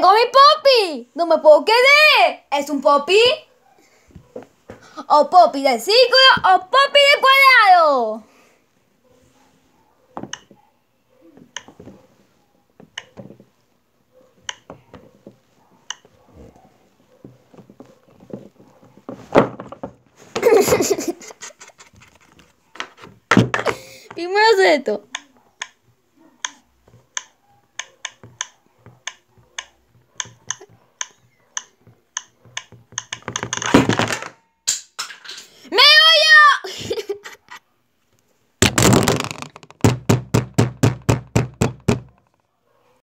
¡Tengo mi Poppy! ¡No me puedo quedar! ¿Es un Poppy? ¿O Poppy de círculo o Poppy de cuadrado? Primero esto.